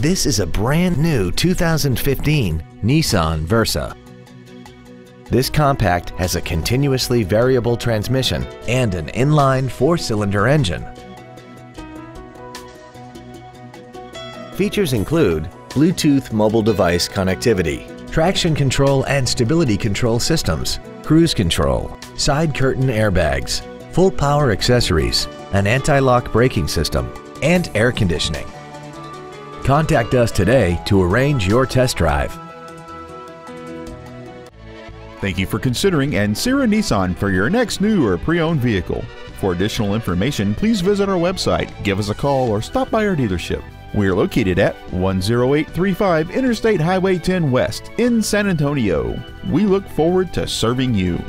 This is a brand new 2015 Nissan Versa. This compact has a continuously variable transmission and an inline four-cylinder engine. Features include Bluetooth mobile device connectivity, traction control and stability control systems, cruise control, side curtain airbags, full power accessories, an anti-lock braking system, and air conditioning. Contact us today to arrange your test drive. Thank you for considering Ancira Nissan for your next new or pre-owned vehicle. For additional information, please visit our website, give us a call, or stop by our dealership. We are located at 10835 Interstate Highway 10 West in San Antonio. We look forward to serving you.